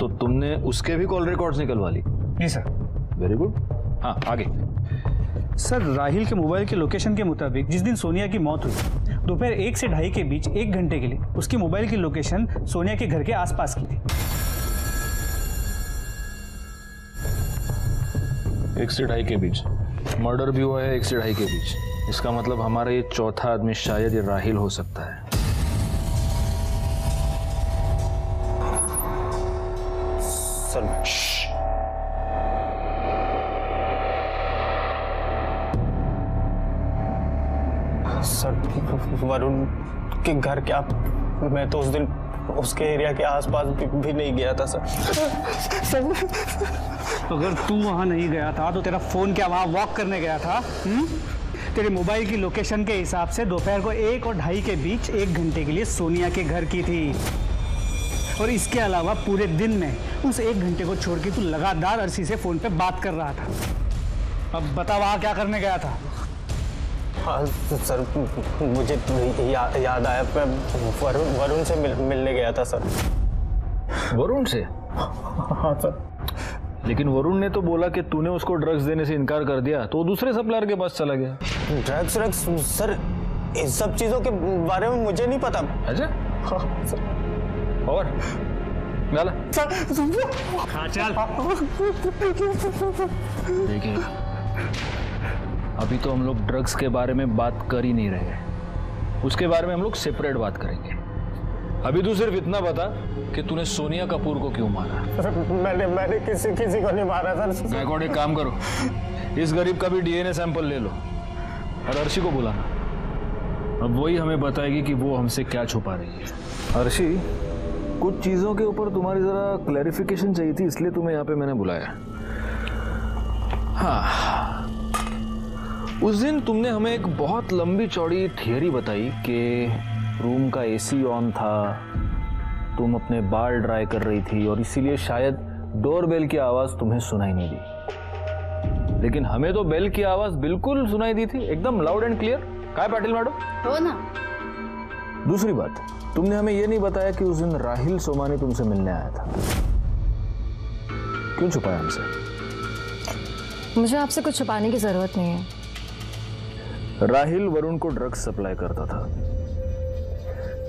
तो तुमने उसके भी कॉल रिकॉर्ड्स निकलवा ली जी सर। वेरी गुड हाँ आगे। सर राहिल के मोबाइल के लोकेशन के मुताबिक जिस दिन सोनिया की मौत हुई दोपहर एक से ढाई के बीच एक घंटे के लिए उसकी मोबाइल की लोकेशन सोनिया के घर के आसपास की थी। एक से ढाई के बीच। मर्डर भी हुआ है एक से ढाई के बीच। इसका मतलब हमारा ये चौथा आदमी शायद ये राहिल हो सकता है। सर वरुण के घर क्या मैं तो उस दिन उसके एरिया के आसपास भी, भी नहीं गया था सर। सर अगर तू वहाँ नहीं गया था तो तेरा फ़ोन क्या वहाँ वॉक करने गया था हुँ? तेरे मोबाइल की लोकेशन के हिसाब से दोपहर को एक और ढाई के बीच एक घंटे के लिए सोनिया के घर की थी। और इसके अलावा पूरे दिन में उस एक घंटे को छोड़ के तू लगातार अरसी से फ़ोन पे बात कर रहा था। अब बता वहाँ क्या करने गया था? सर मुझे या, याद आया मैं वरुण वरुण से मिल, मिलने गया था सर। वरुण से? हाँ सर। लेकिन वरुण ने तो बोला कि तूने उसको ड्रग्स देने से इनकार कर दिया तो दूसरे सप्लायर के पास चला गया। ड्रग्स ड्रग्स सर इस सब चीज़ों के बारे में मुझे नहीं पता। अच्छा? हाँ सर। और? हाँ चल। देखिए। अभी तो हम लोग ड्रग्स के बारे में बात कर ही नहीं रहे उसके बारे में हम लोग सेपरेट बात करेंगे। अभी तू सिर्फ़ इतना बता कि तूने सोनिया कपूर को क्यों मारा? सर मैंने मैंने किसी किसी को नहीं मारा सर। गायकवाड़ एक काम करो। इस गरीब का भी डीएनए सैंपल ले लो और अर्शी को बुलाना। अब वही हमें बताएगी कि वो हमसे क्या छुपा रही है। अर्शी कुछ चीज़ों के ऊपर तुम्हारी ज़रा क्लैरिफिकेशन चाहिए थी इसलिए तुम्हें यहाँ पे मैंने बुलाया। हाँ। उस दिन तुमने हमें एक बहुत लंबी चौड़ी थियरी बताई कि रूम का एसी ऑन था तुम अपने बाल ड्राई कर रही थी और इसीलिए शायद डोर बेल की आवाज़ तुम्हें सुनाई नहीं दी। लेकिन हमें तो बेल की आवाज़ बिल्कुल सुनाई दी थी एकदम लाउड एंड क्लियर काय पाटिल मैडम? हो ना। दूसरी बात तुमने हमें यह नहीं बताया कि उस दिन राहिल सोमानी तुमसे मिलने आया था। क्यों छुपाया हमसे? मुझे आपसे कुछ छुपाने की ज़रूरत नहीं है। राहिल वरुण को ड्रग्स सप्लाई करता था।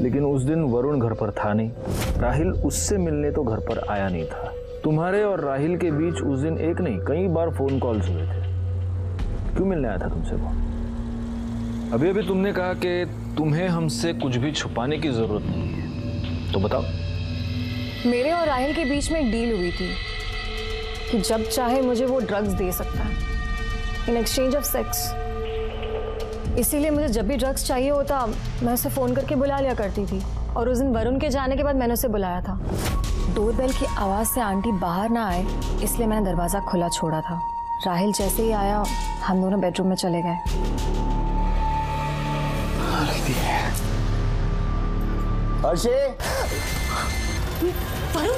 लेकिन उस दिन वरुण घर पर था नहीं। राहिल उससे मिलने तो घर पर आया नहीं था। तुम्हारे और राहिल के बीच उस दिन एक नहीं, कई बार फ़ोन कॉल्स हुए थे। क्यों मिलने आया था तुमसे वो? अभी अभी तुमने कहा कि तुम्हें हमसे कुछ भी छुपाने की ज़रूरत नहीं है। तो बताओ। मेरे और राहिल के बीच में डील हुई थी कि जब चाहे मुझे वो ड्रग्स दे सकता है। इन एक्सचेंज ऑफ़ सेक्स इसीलिए मुझे जब भी ड्रग्स चाहिए होता मैं उसे फ़ोन करके बुला लिया करती थी। और उस दिन वरुण के जाने के बाद मैंने उसे बुलाया था। डोरबेल की आवाज़ से आंटी बाहर ना आए इसलिए मैंने दरवाज़ा खुला छोड़ा था। राहिल जैसे ही आया हम दोनों बेडरूम में चले गए। वरुण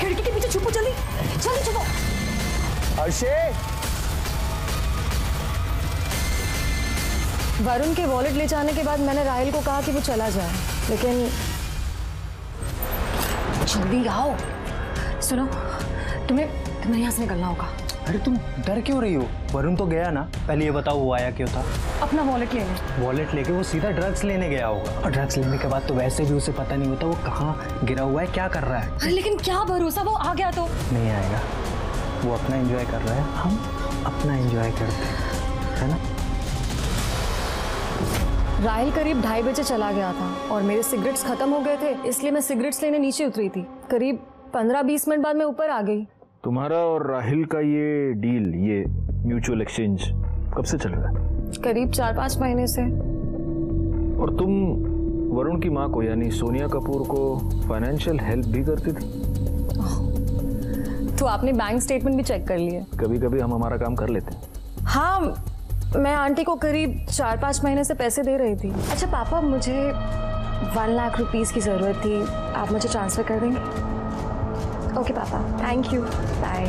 खिड़की के पीछे छुपो जल्दी। जल्दी छुपो। अर्षे वरुण के वॉलेट ले जाने के बाद मैंने राहिल को कहा कि वो चला जाए। लेकिन जल्दी आओ। सुनो तुम्हें तुम्हें यहाँ से निकलना होगा। अरे तुम डर क्यों रही हो? वरुण तो गया ना। पहले ये बताओ वो आया क्यों था? अपना वॉलेट ले लो वॉलेट लेके वो सीधा ड्रग्स लेने गया होगा। और ड्रग्स लेने के बाद तो वैसे भी उसे पता नहीं होता वो कहाँ गिरा हुआ है क्या कर रहा है। अरे लेकिन क्या भरोसा? वो आ गया तो। नहीं आएगा। वो अपना एंजॉय कर रहा है। हम अपना एंजॉय करते हैं। है ना? राहिल करीब ढाई बजे चला गया था और मेरे सिगरेट्स खत्म हो गए थे इसलिए मैं सिगरेट्स लेने नीचे उतरी थी। करीब पंद्रह बीस मिनट बाद मैं ऊपर आ गई। तुम्हारा और राहिल का ये डील ये म्यूचुअल एक्सचेंज कब से चल रहा है? करीब चार पाँच महीने से। और तुम वरुण की माँ को यानी सोनिया कपूर को फाइनेंशियल हेल्प भी करती थी? तो आपने बैंक स्टेटमेंट भी चेक कर लिए। कभी कभी हम हमारा काम कर लेते हैं। हाँ मैं आंटी को करीब चार पाँच महीने से पैसे दे रही थी। अच्छा पापा मुझे वन लाख रुपीस की ज़रूरत थी। आप मुझे ट्रांसफ़र कर देंगे? ओके पापा। थैंक यू बाय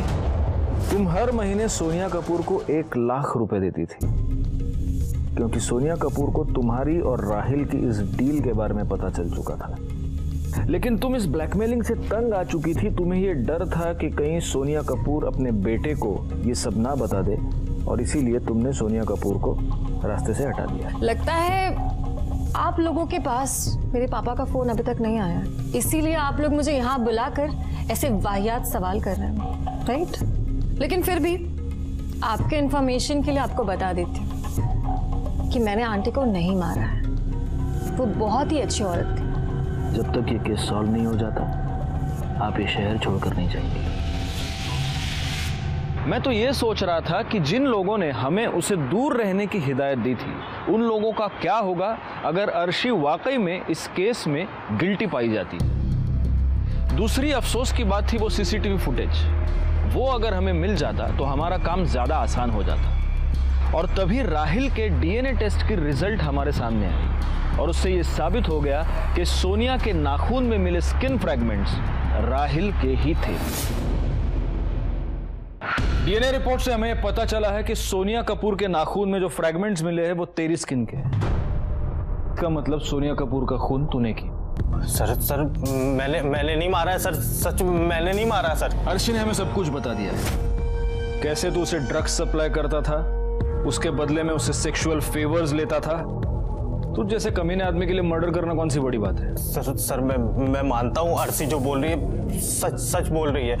तुम हर महीने सोनिया कपूर को एक लाख रुपए देती थी। क्योंकि सोनिया कपूर को तुम्हारी और राहिल की इस डील के बारे में पता चल चुका था। लेकिन तुम इस ब्लैकमेलिंग से तंग आ चुकी थी। तुम्हें यह डर था कि कहीं सोनिया कपूर अपने बेटे को ये सब ना बता दे। और इसीलिए तुमने सोनिया कपूर को रास्ते से हटा दिया लगता है आप लोगों के पास मेरे पापा का फ़ोन अभी तक नहीं आया। इसीलिए आप लोग मुझे यहाँ बुलाकर ऐसे वाहियात सवाल कर रहे हैं। राइट लेकिन फिर भी आपके इंफॉर्मेशन के लिए आपको बता देती हूँ कि मैंने आंटी को नहीं मारा है। वो बहुत ही अच्छी औरत थी। जब तक ये केस सॉल्व नहीं हो जाता आप ये शहर छोड़कर नहीं जाएँगे। मैं तो ये सोच रहा था कि जिन लोगों ने हमें उसे दूर रहने की हिदायत दी थी, उन लोगों का क्या होगा अगर अर्शी वाकई में इस केस में गिल्टी पाई जाती। दूसरी अफसोस की बात थी वो सीसीटीवी फुटेज। वो अगर हमें मिल जाता तो हमारा काम ज़्यादा आसान हो जाता। और तभी राहिल के डीएनए टेस्ट की रिज़ल्ट हमारे सामने आई। और उससे ये साबित हो गया कि सोनिया के नाखून में मिले स्किन फ्रैगमेंट्स राहिल के ही थे। डीएनए रिपोर्ट से हमें पता चला है कि सोनिया कपूर के नाखून में जो फ्रैगमेंट्स मिले हैं वो तेरी स्किन के हैं। का मतलब सोनिया कपूर का खून तूने की सर सर मैंने मैंने नहीं मारा है सर सच मैंने नहीं मारा है सर। अर्शी ने हमें सब कुछ बता दिया है। कैसे तू उसे ड्रग्स सप्लाई करता था? उसके बदले में उसे सेक्सुअल फेवर्स लेता था? तू जैसे कमीने आदमी के लिए मर्डर करना कौन सी बड़ी बात है? सर सर मैं मैं मानता हूँ अर्शी जो बोल रही है सच सच बोल रही है।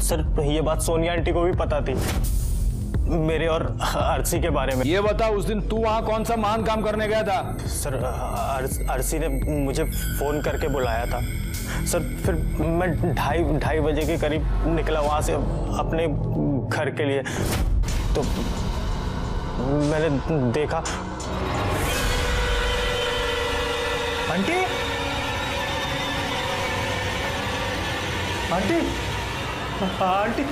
सर ये बात सोनिया आंटी को भी पता थी। मेरे और अर्सी के बारे में। ये बता उस दिन तू वहाँ कौन सा महान काम करने गया था? सर अर्सी ने मुझे फ़ोन करके बुलाया था। सर फिर मैं ढाई ढाई बजे के करीब निकला वहाँ से अपने घर के लिए। तो मैंने देखा। Aunty? Aunty? Aunty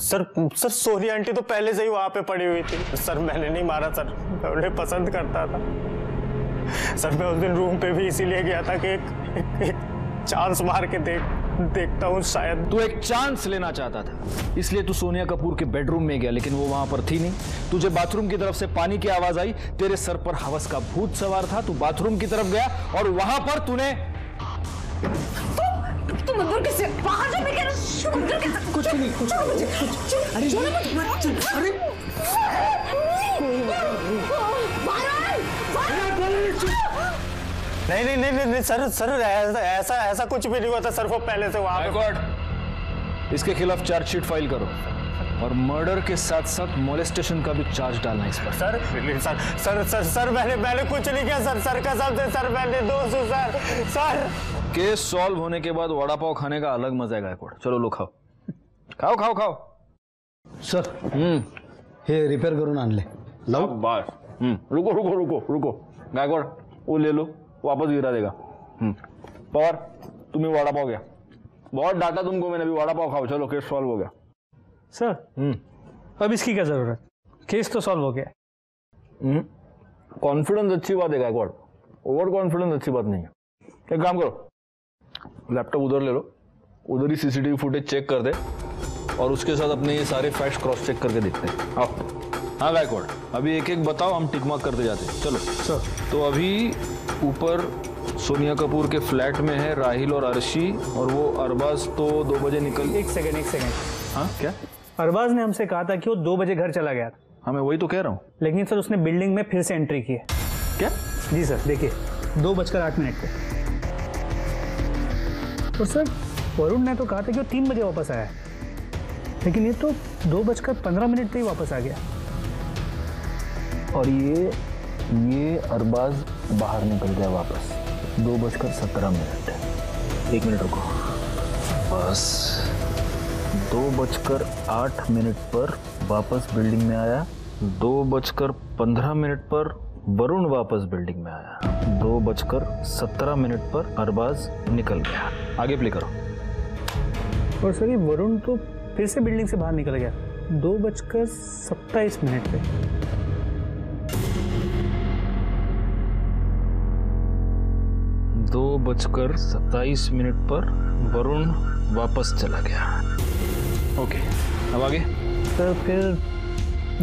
sir sir Sonia aunty तो पहले से ही वहाँ पे पड़ी हुई थी। सर मैंने नहीं मारा सर। मैं उन्हें पसंद करता था। सर मैं उस दिन रूम पे भी इसीलिए गया था कि एक, एक, एक चांस मार के देख। देखता हूँ शायद तू एक चांस लेना चाहता था इसलिए तू सोनिया कपूर के बेडरूम में गया लेकिन वो वहाँ पर थी नहीं तुझे बाथरूम की तरफ़ से पानी की आवाज़ आई तेरे सर पर हवस का भूत सवार था तू बाथरूम की तरफ़ गया और वहाँ पर तूने तुम अंदर कैसे बाहर जा मैं कह रहा हूँ अंदर कैसे कुछ नहीं कुछ नहीं अरे मत अरे नहीं नहीं नहीं नहीं सर सर ऐसा ऐसा ऐसा कुछ भी नहीं हुआ था सर वो पहले से वहाँ पे इसके खिलाफ चार्जशीट फ़ाइल करो। और मर्डर के साथ साथ मोलेस्टेशन का भी चार्ज डालना इस पर। Sir sir sir sir sir मैंने मैंने कुछ नहीं किया सर सर कसम से सर मैंने दोस्त हूँ सर सर। केस सॉल्व होने के बाद वड़ा पाव खाने का अलग मज़ा है गायकवाड़। चलो लो खाओ। खाओ खाओ खाओ। सर हम्म। हे रिपेयर करून आणले। लाओ बस हम्म। रुको रुको रुको रुको। गायकवाड़ वो ले लो। वापस गिरा देगा। हम्म। पवार तुम्हें वड़ा पाव गया। बहुत डाटा तुमको मैंने अभी वड़ा पाव खाओ। चलो केस सॉल्व हो गया। सर? अब इसकी क्या ज़रूरत? केस तो सॉल्व हो गया। कॉन्फिडेंस अच्छी बात है गायकवाड़ ओवर कॉन्फिडेंस अच्छी बात नहीं है। एक काम करो। लैपटॉप उधर ले लो। उधर ही सीसीटीवी फुटेज चेक कर दे। और उसके साथ अपने ये सारे फैक्ट्स क्रॉस चेक करके देखते हैं। आओ। हाँ गायकवाड़ अभी एक एक बताओ हम टिक मार्क करते जाते हैं। चलो। सर तो अभी ऊपर सोनिया कपूर के फ्लैट में है राहिल और अर्शी और वो अरबाज तो दो बजे निकल एक सेकंड एक सेकंड हाँ क्या? अरबाज ने हमसे कहा था कि वो दो बजे घर चला गया था। हाँ मैं वही तो कह रहा हूँ। लेकिन सर उसने बिल्डिंग में फिर से एंट्री की है। क्या? जी सर देखिए दो बजकर आठ मिनट पे। तो सर वरुण ने तो कहा था कि वो तीन बजे वापस आया है। लेकिन ये तो दो बजकर पंद्रह मिनट पे ही वापस आ गया। और ये ये अरबाज बाहर निकल गया वापस। दो बजकर सत्रह मिनट एक मिनट रुको। बस। दो बजकर आठ मिनट पर वापस बिल्डिंग में आया। दो बजकर पंद्रह मिनट पर वरुण वापस बिल्डिंग में आया। दो बजकर सत्रह मिनट पर अरबाज निकल गया। आगे प्ले करो। और सर ये वरुण तो फिर से बिल्डिंग से बाहर निकल गया। दो बजकर सत्ताईस मिनट पे। दो बजकर सत्ताईस मिनट पर वरुण वापस चला गया। ओके अब आगे? सर फिर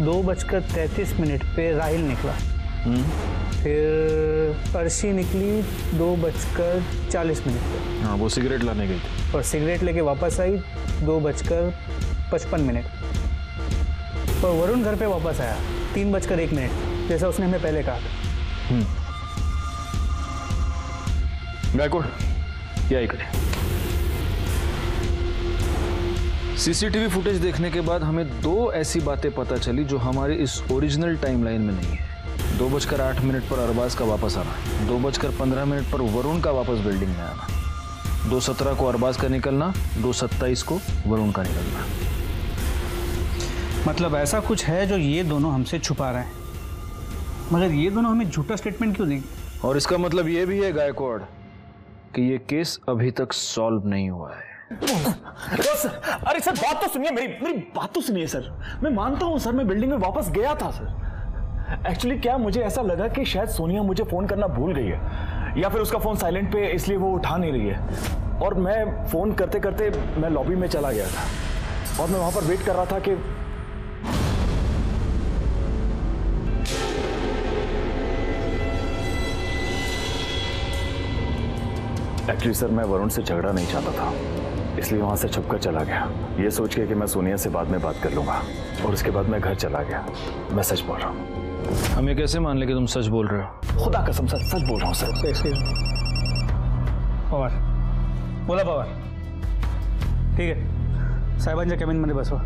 दो बजकर तैंतीस मिनट पे राहिल निकला। फिर अर्शी निकली दो बजकर चालीस मिनट पे। हाँ वो सिगरेट लाने गई थी। और सिगरेट लेके वापस आई दो बजकर पचपन मिनट। और वरुण घर पे वापस आया तीन बजकर एक मिनट जैसा उसने हमें पहले कहा था। गायकोड या इकडे सीसीटीवी फुटेज देखने के बाद हमें दो ऐसी बातें पता चली जो हमारे इस ओरिजिनल टाइमलाइन में नहीं है। दो बजकर आठ मिनट पर अरबाज का वापस आना दो बजकर पंद्रह मिनट पर वरुण का वापस बिल्डिंग में आना दो सत्रह को अरबाज का निकलना दो सत्ताईस को वरुण का निकलना। मतलब ऐसा कुछ है जो ये दोनों हमसे छुपा रहे हैं? मगर ये दोनों हमें झूठा स्टेटमेंट क्यों देंगे? और इसका मतलब ये भी है गायकवाड़ कि ये केस अभी तक सॉल्व नहीं हुआ है। सर, अरे सर बात तो सुनिए मेरी मेरी बात तो सुनिए सर। मैं मानता हूँ सर मैं बिल्डिंग में वापस गया था सर। एक्चुअली क्या मुझे ऐसा लगा कि शायद सोनिया मुझे फ़ोन करना भूल गई है? या फिर उसका फ़ोन साइलेंट पे इसलिए वो उठा नहीं रही है? और मैं फ़ोन करते करते मैं लॉबी में चला गया था। और मैं वहाँ पर वेट कर रहा था कि एक्चुअली सर मैं वरुण से झगड़ा नहीं चाहता था। इसलिए वहाँ से छुपकर चला गया। ये सोच के कि मैं सोनिया से बाद में बात कर लूँगा। और उसके बाद मैं घर चला गया। मैं सच बोल रहा हूँ। हम ये कैसे मान ले कि तुम सच बोल रहे हो? खुदा कसम सर सच बोल रहा हूँ सर। पवार। बोला पवार। ठीक आहे साहेबांच्या कॅबिनमध्ये बसवा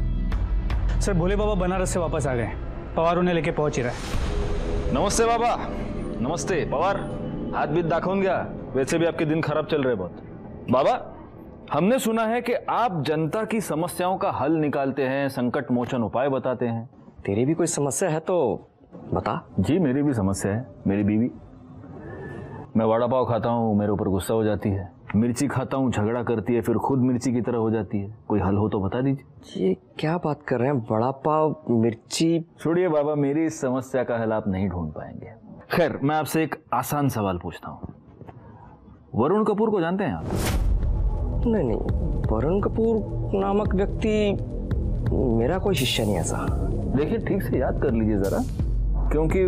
सर भोले बाबा बनारस से वापस आ गए पवार उन्हें लेके पहुँच ही रहा है। नमस्ते बाबा। नमस्ते पवार। हाथ बीत दाखवून घ्या। वैसे भी आपके दिन खराब चल रहे बहुत। बाबा हमने सुना है कि आप जनता की समस्याओं का हल निकालते हैं संकट मोचन उपाय बताते हैं। तेरी भी कोई समस्या है तो बता। जी मेरी भी समस्या है मेरी बीवी। मैं वड़ा पाव खाता हूँ मेरे ऊपर गुस्सा हो जाती है। मिर्ची खाता हूँ झगड़ा करती है फिर खुद मिर्ची की तरह हो जाती है। कोई हल हो तो बता दीजिए। ये क्या बात कर रहे हैं? बड़ा पाव मिर्ची। छोड़िए बाबा मेरी इस समस्या का हल आप नहीं ढूंढ पाएँगे। खैर मैं आपसे एक आसान सवाल पूछता हूँ। वरुण कपूर को जानते हैं आप? नहीं नहीं वरुण कपूर नामक व्यक्ति मेरा कोई शिष्य नहीं ऐसा देखिए ठीक से याद कर लीजिए जरा क्योंकि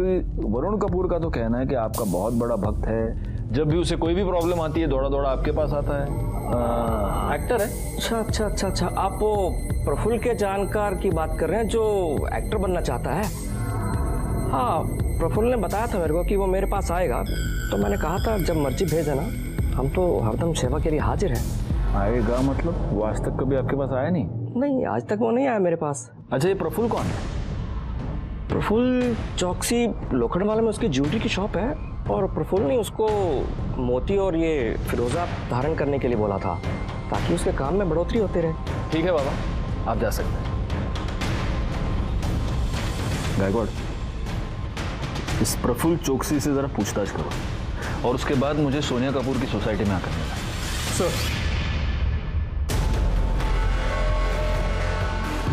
वरुण कपूर का तो कहना है कि आपका बहुत बड़ा भक्त है। जब भी उसे कोई भी प्रॉब्लम आती है दौड़ा दौड़ा आपके पास आता है। आ, एक्टर है? अच्छा अच्छा अच्छा अच्छा। आप वो प्रफुल्ल के जानकार की बात कर रहे हैं जो एक्टर बनना चाहता है? हाँ प्रफुल्ल ने बताया था मेरे को कि वो मेरे पास आएगा। तो मैंने कहा था जब मर्ज़ी भेज देना। हम तो हरदम सेवा के लिए हाजिर हैं। आएगा मतलब? वो आज तक कभी आपके पास आया नहीं? नहीं आज तक वो नहीं आया मेरे पास। अच्छा ये प्रफुल कौन है? प्रफुल चौकसी लोखंड में उसकी ज्वेलरी की शॉप है और प्रफुल ने उसको मोती और ये फिरोजा धारण करने के लिए बोला था ताकि उसके काम में बढ़ोतरी होते रहे। ठीक है बाबा आप जा सकते हैं। गायकवाड़ इस प्रफुल्ल चौकसी से जरा पूछताछ करो। और उसके बाद मुझे सोनिया कपूर की सोसाइटी में आकर मिला। सर।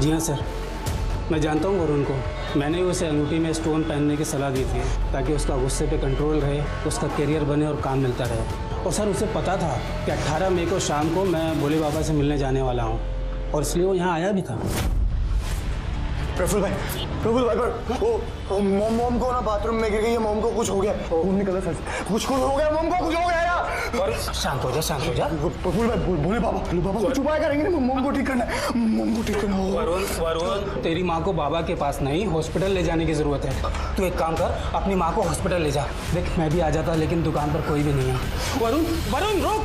जी हाँ सर। मैं जानता हूँ वरुण को। मैंने ही उसे अंगूठी में स्टोन पहनने की सलाह दी थी, ताकि उसका गुस्से पे कंट्रोल रहे, उसका करियर बने और काम मिलता रहे। और सर, उसे पता था कि 18 मई को शाम को मैं भोले बाबा से मिलने जाने वाला हूँ, और इसलिए वो यहाँ आया भी था। प्रफुल भाई प्रफुल भाई पर वो, मोम मोम को ना बाथरूम में गिर गई है मोम को कुछ हो गया। खून निकला सर। कुछ कुछ हो गया मोम को कुछ हो गया यार। शांत हो जा शांत हो जा। प्रफुल भाई भोले बाबा भोले बाबा को छुपाया करेंगे ना मोम को ठीक करना है। मोम को ठीक करना होगा वरुण वरुण तेरी माँ को बाबा के पास नहीं हॉस्पिटल ले जाने की ज़रूरत है। तू एक काम कर अपनी माँ को हॉस्पिटल ले जा। देख मैं भी आ जाता लेकिन दुकान पर कोई भी नहीं है। वरुण वरुण रुक!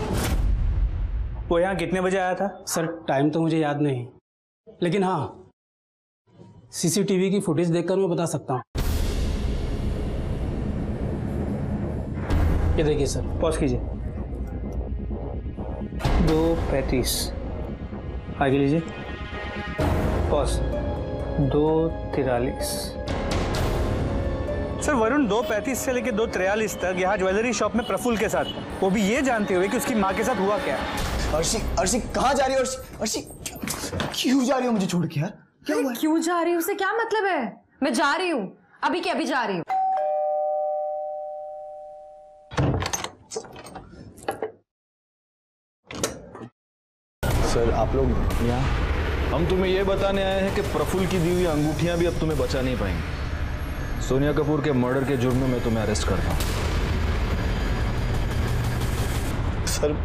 वो यहाँ कितने बजे आया था? सर टाइम तो मुझे याद नहीं। लेकिन हाँ सीसीटीवी की फुटेज देखकर मैं बता सकता हूँ। ये देखिए सर। पॉज कीजिए। दो पैंतीस। आगे लीजिए। पॉज दो तिरालीस। सर वरुण दो पैंतीस से लेकर दो तिरयालीस तक यहाँ ज्वेलरी शॉप में प्रफुल के साथ। वो भी ये जानते हुए कि उसकी माँ के साथ हुआ क्या? अर्शी अर्शी कहाँ जा रही हो अर्शी अर्शी क्यों जा रही हो मुझे छोड़ के यार? क्या हुआ क्यों जा रही हूँ? उससे क्या मतलब है? मैं जा रही हूँ। अभी के अभी जा रही हूँ। सर आप लोग यहाँ? हम तुम्हें यह बताने आए हैं कि प्रफुल की दी हुई अंगूठियाँ भी अब तुम्हें बचा नहीं पाएँगी। सोनिया कपूर के मर्डर के जुर्म में मैं तुम्हें अरेस्ट करता हूँ। सर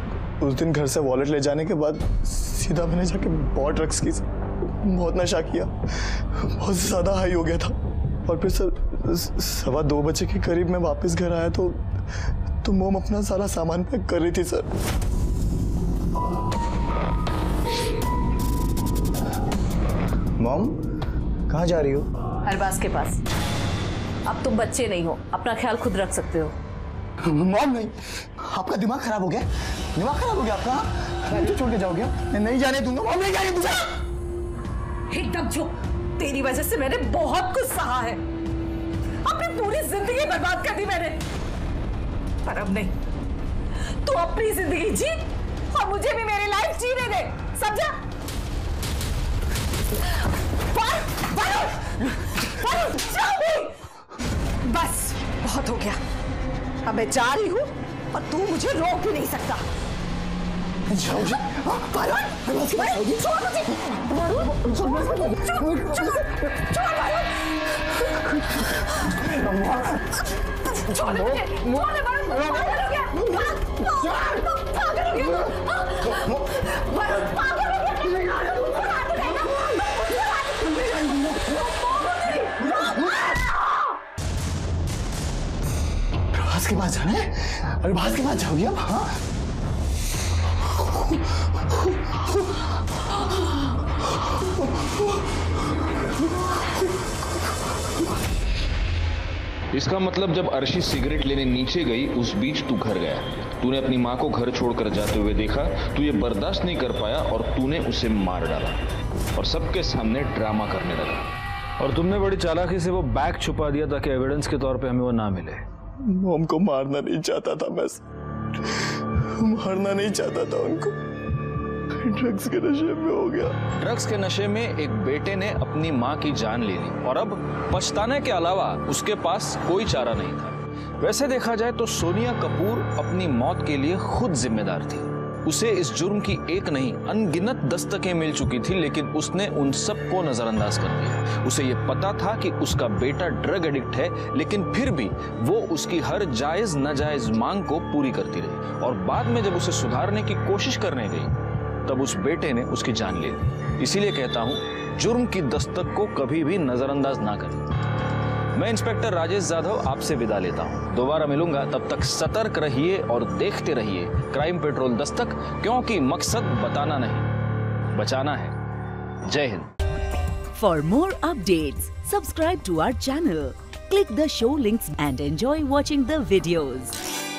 उस दिन घर से वॉलेट ले जाने के बाद सीधा मैंने जाके बहुत ड्रग्स की बहुत नशा किया। बहुत ज़्यादा हाई हो गया था। और फिर सर सवा दो बजे के करीब मैं वापस घर आया तो तो मोम अपना सारा सामान पैक कर रही थी सर। मॉम कहाँ जा रही हो? अरबाज के पास। अब तुम बच्चे नहीं हो अपना ख्याल खुद रख सकते हो। मॉम नहीं आपका दिमाग खराब हो गया? दिमाग खराब हो गया आपका मैं तो छोड़ के जाओगे मैं नहीं जाने दूँगा। मॉम नहीं जाने दूँगा। एकदम चुप तेरी वजह से मैंने बहुत कुछ सहा है। अपनी पूरी ज़िंदगी बर्बाद कर दी मैंने। पर अब नहीं। तू अपनी ज़िंदगी जी और मुझे भी मेरी लाइफ जीने दे। समझा। बस बहुत हो गया। अब मैं जा रही हूँ और तू मुझे रोक भी नहीं सकता। के पास जाना अरे प्रभास के पास जाओगी हाँ। इसका मतलब जब अर्शी सिगरेट लेने नीचे गई उस बीच तू घर गया। तूने अपनी माँ को घर छोड़कर जाते हुए देखा तू ये बर्दाश्त नहीं कर पाया और तूने उसे मार डाला और सबके सामने ड्रामा करने लगा। और तुमने बड़ी चालाकी से वो बैग छुपा दिया ताकि एविडेंस के तौर पे हमें वो ना मिले। मोम को मारना नहीं चाहता था मैं मारना नहीं चाहता था उनको। ड्रग्स के नशे में हो गया। ड्रग्स के नशे में एक बेटे ने अपनी माँ की जान ले ली और अब पछताने के अलावा उसके पास कोई चारा नहीं था। वैसे देखा जाए तो सोनिया कपूर अपनी मौत के लिए खुद जिम्मेदार थी। उसे इस जुर्म की एक नहीं, अनगिनत दस्तकें मिल चुकी थी, लेकिन उसने उन सबको नजरअंदाज कर दिया। उसे ये पता था कि उसका बेटा ड्रग एडिक्ट है, लेकिन फिर भी वो उसकी हर जायज़ नाजायज मांग को पूरी करती रही और बाद में जब उसे सुधारने की कोशिश करने गई तब उस बेटे ने उसकी जान ले ली। इसीलिए कहता हूँ, जुर्म की दस्तक को कभी भी नजरअंदाज ना करें। मैं इंस्पेक्टर राजेश जाधव आपसे विदा लेता हूँ। दोबारा मिलूँगा, तब तक सतर्क रहिए और देखते रहिए। क्राइम पेट्रोल दस्तक, क्योंकि मकसद बताना नहीं, बचाना है। जय Hind. For more update subscribe to our channel click the show links and enjoy watching the.